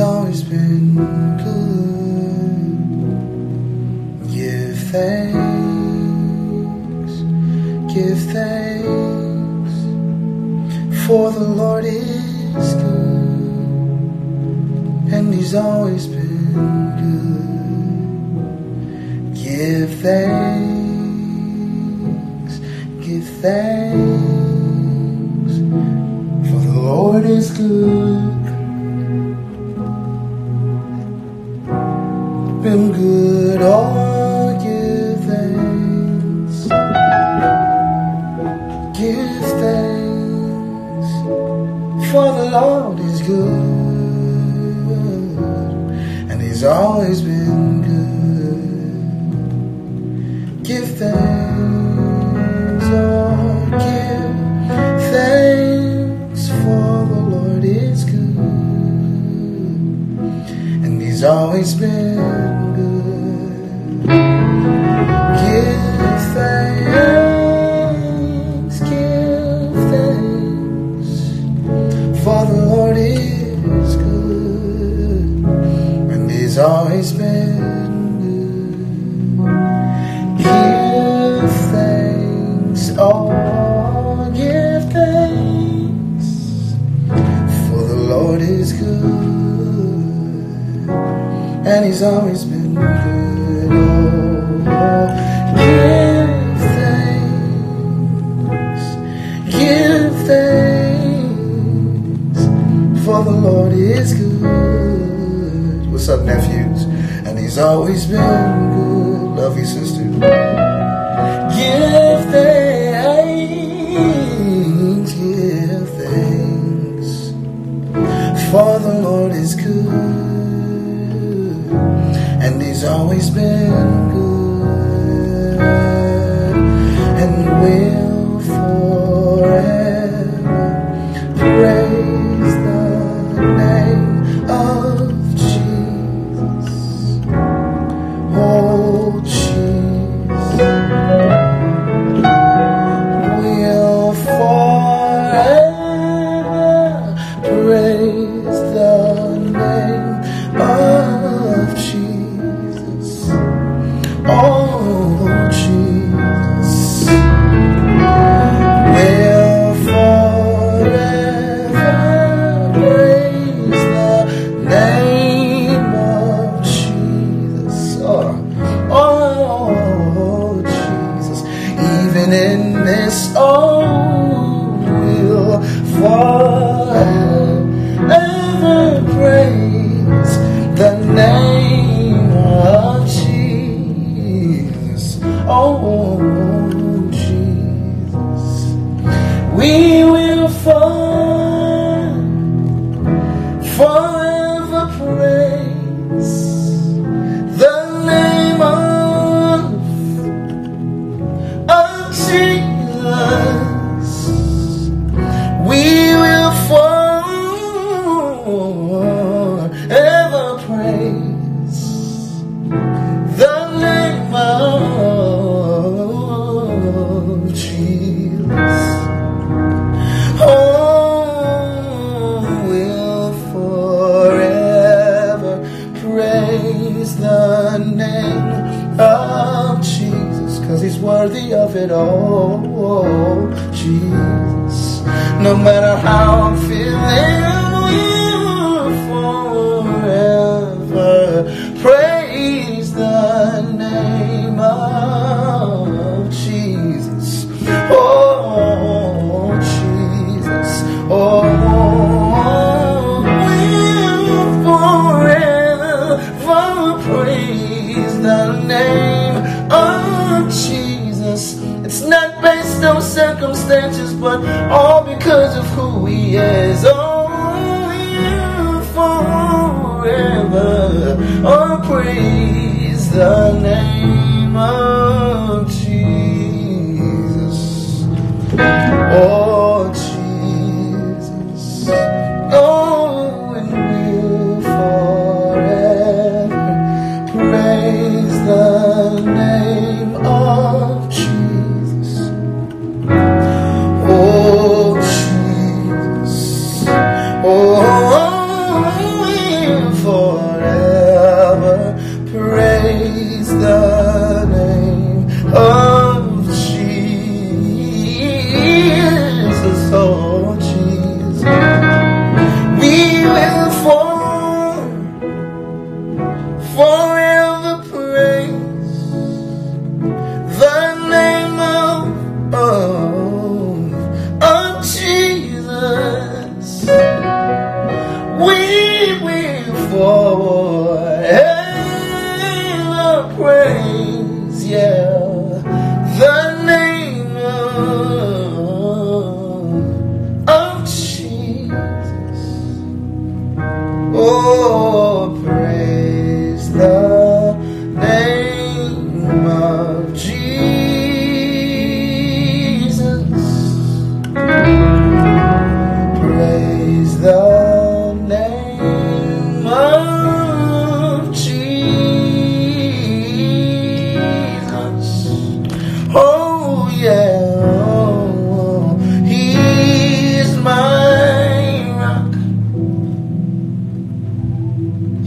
Always been good. Give thanks, give thanks, for the Lord is good, and He's always been good. Give thanks, give thanks, for the Lord is good. and he's always been good. Oh, give thanks, give thanks, for the Lord is good. What's up, nephews? And he's always been good. Love you, sister. Give thanks. always been. Oh.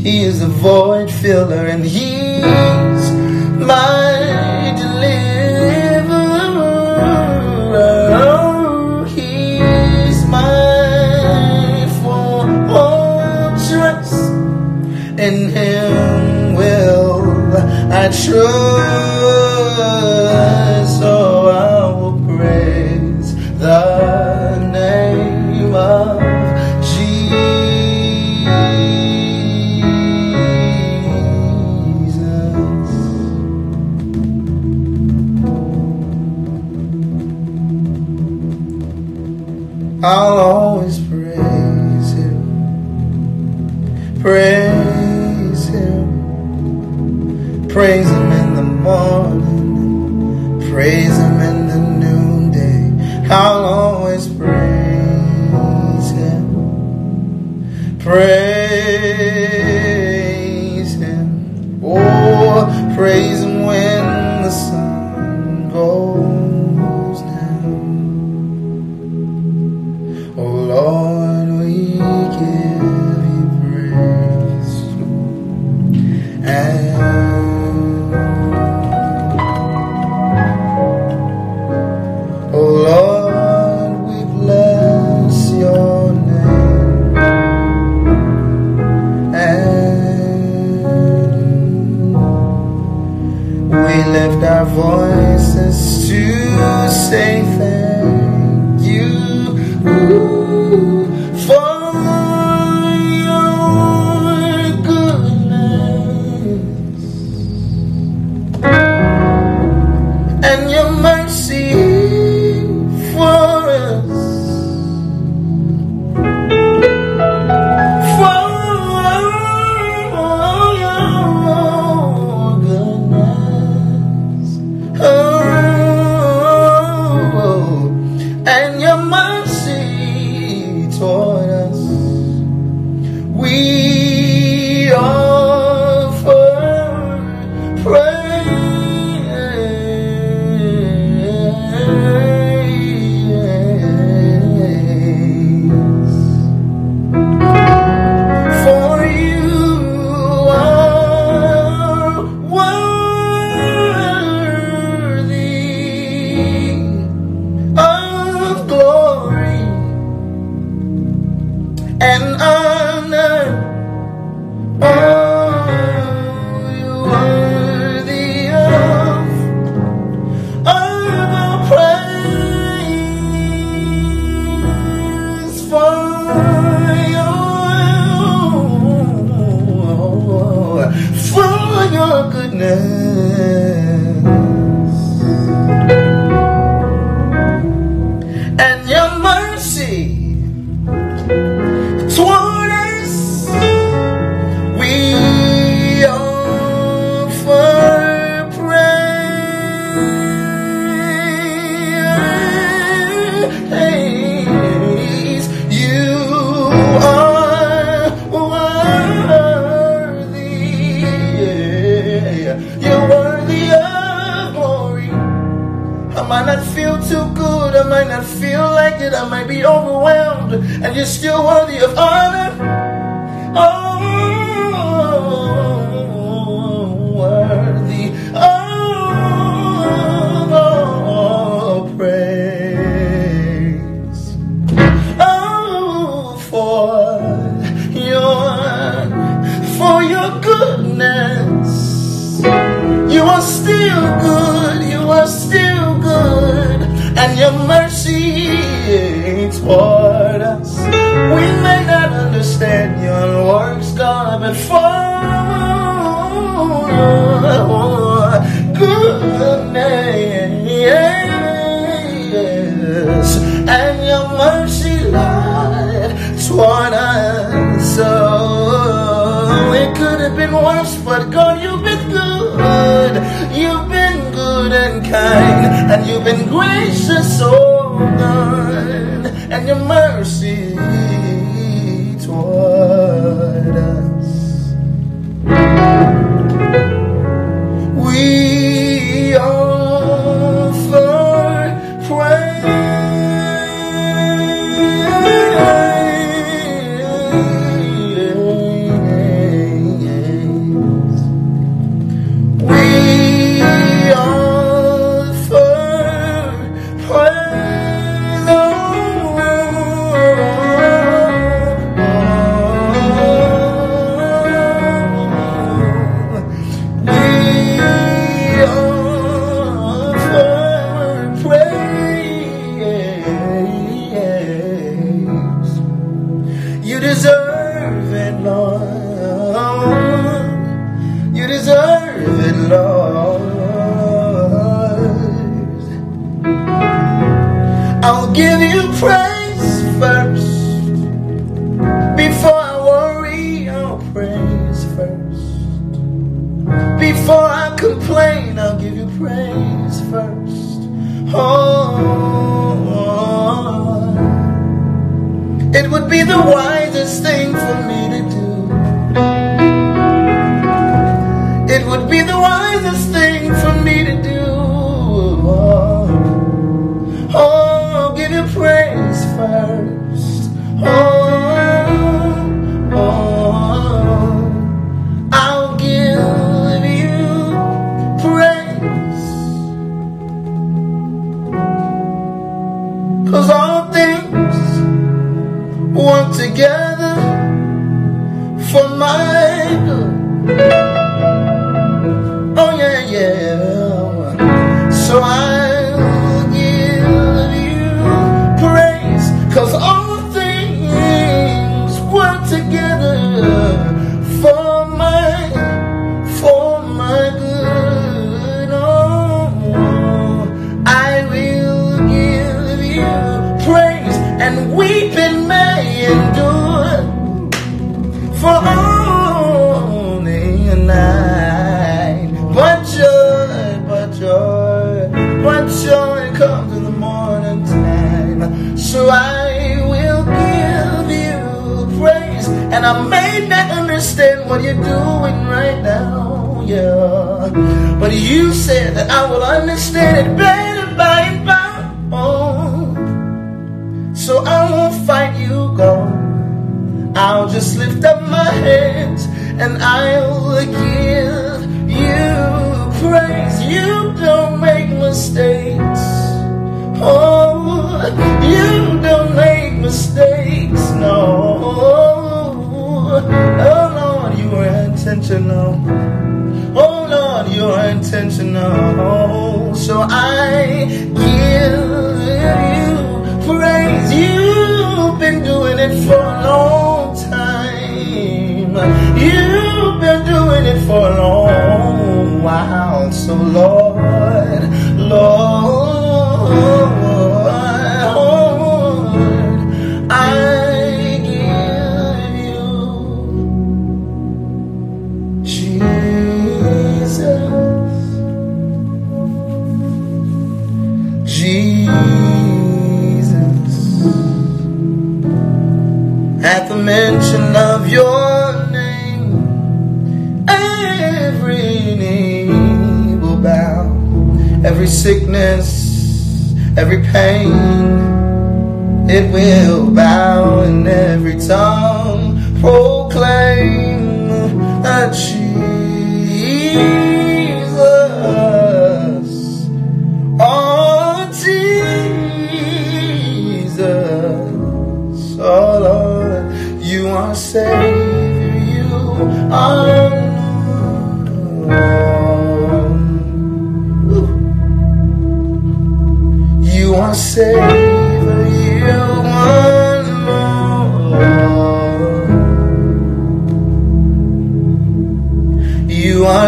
He is the void filler and he's my deliverer. Oh, he's my fortress. In him will I trust. voices to say for your goodness. kind, and you've been gracious all night, and your mercy towards.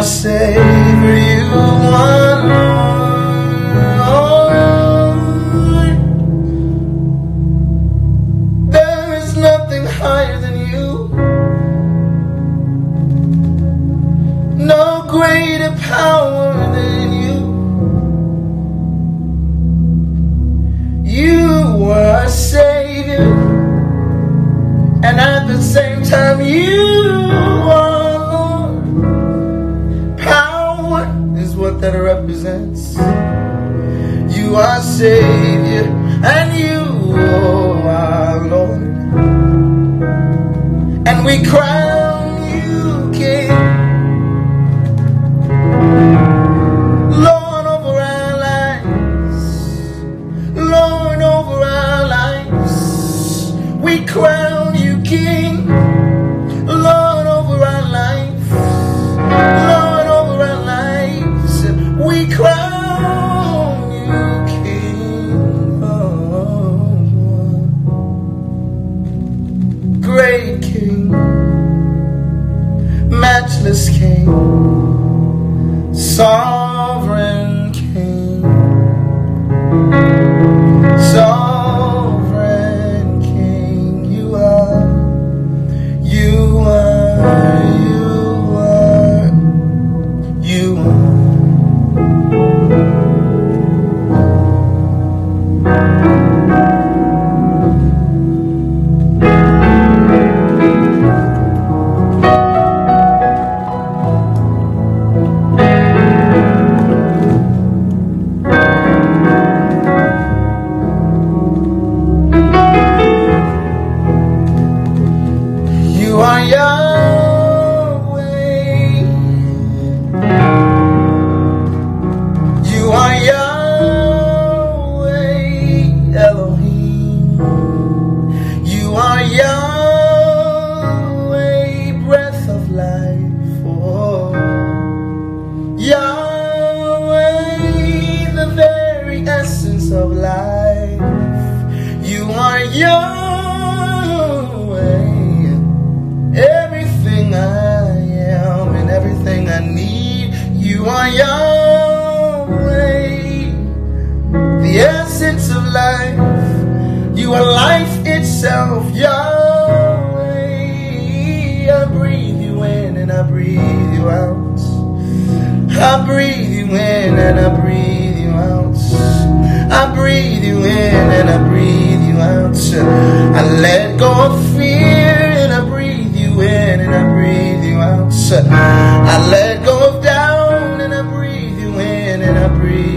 Savior. that represents you are Savior and you oh, are Lord. And we cry.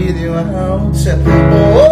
With you out. oh.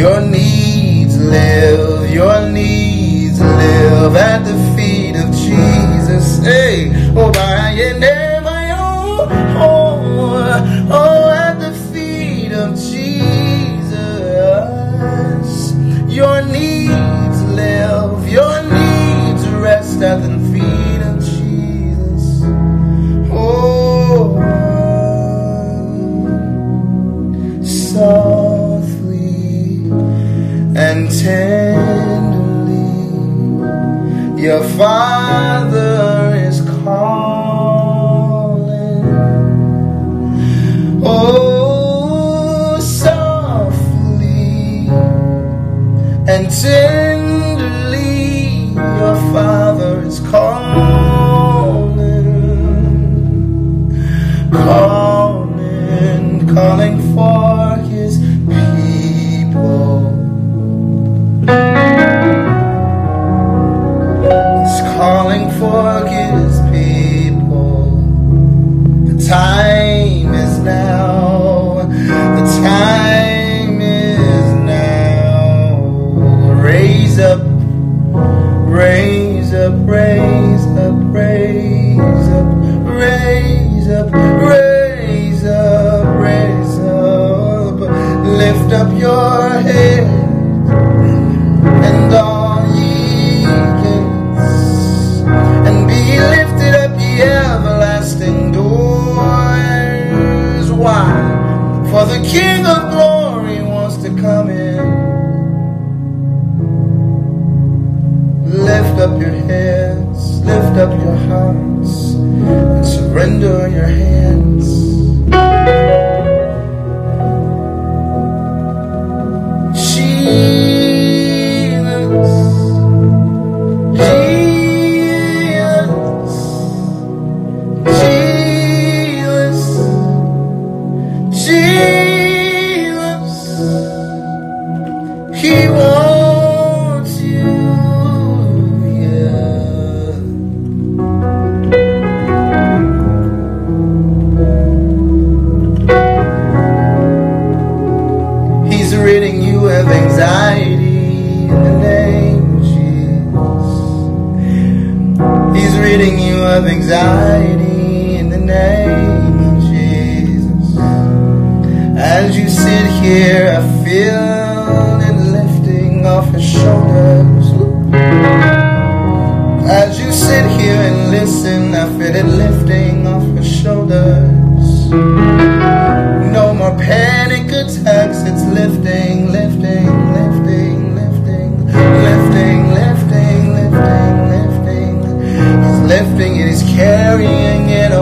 Your needs live, your needs live at the feet of Jesus. Hey, oh, by carrying it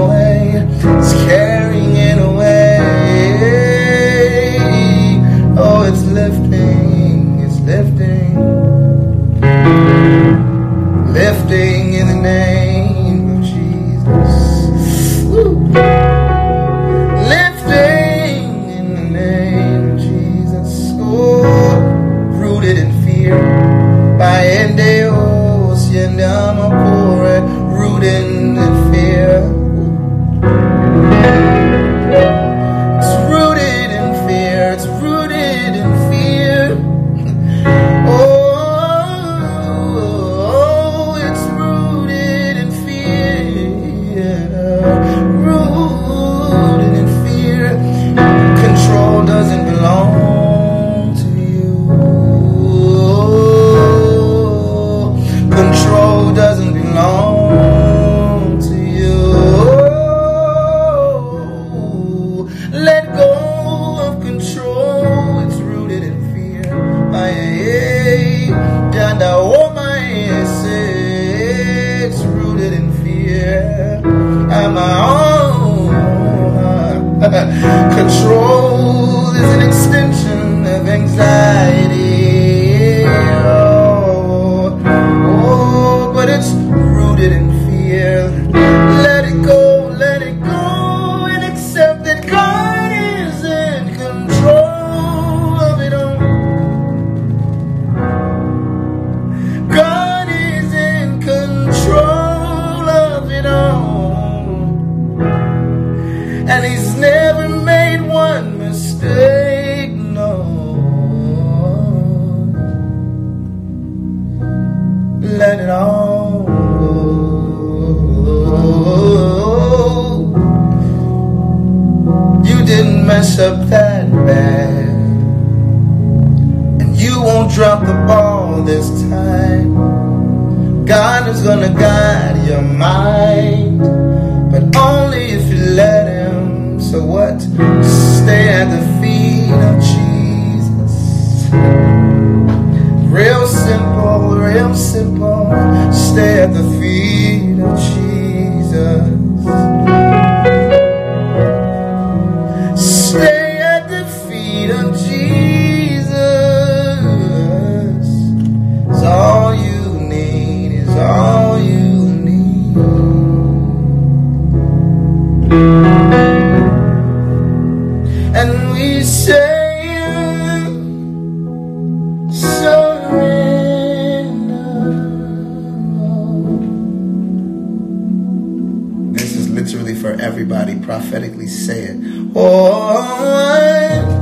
say it. Oh, I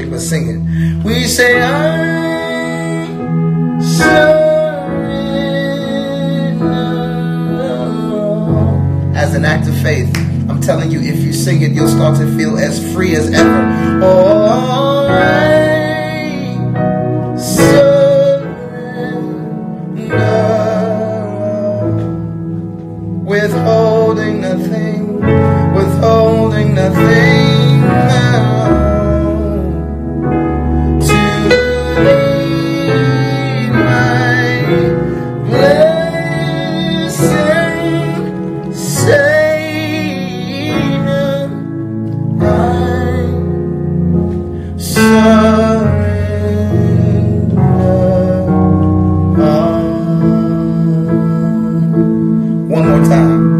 you're just sing it. We say, I surrender. As an act of faith, I'm telling you, if you sing it, you'll start to feel as free as ever. Oh, One more time.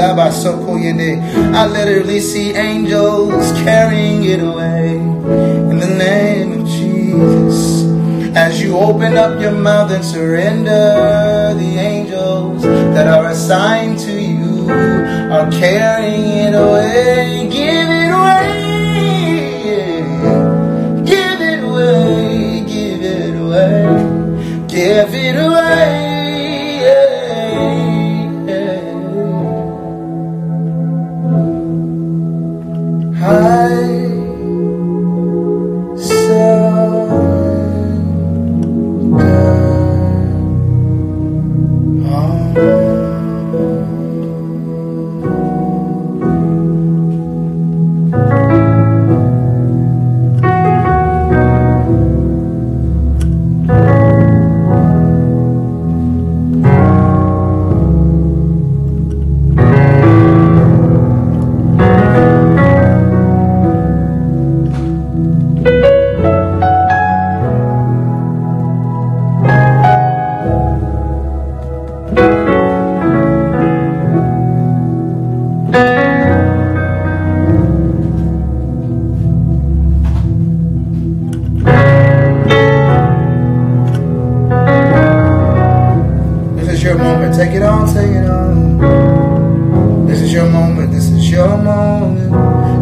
I literally see angels carrying it away in the name of Jesus. As you open up your mouth and surrender, the angels that are assigned to you are carrying it away. Give it away. Give it away. Give it away. Give it away.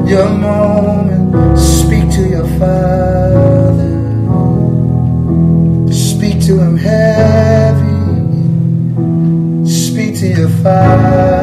your moment. Speak to your Father. Speak to him heavy. Speak to your Father.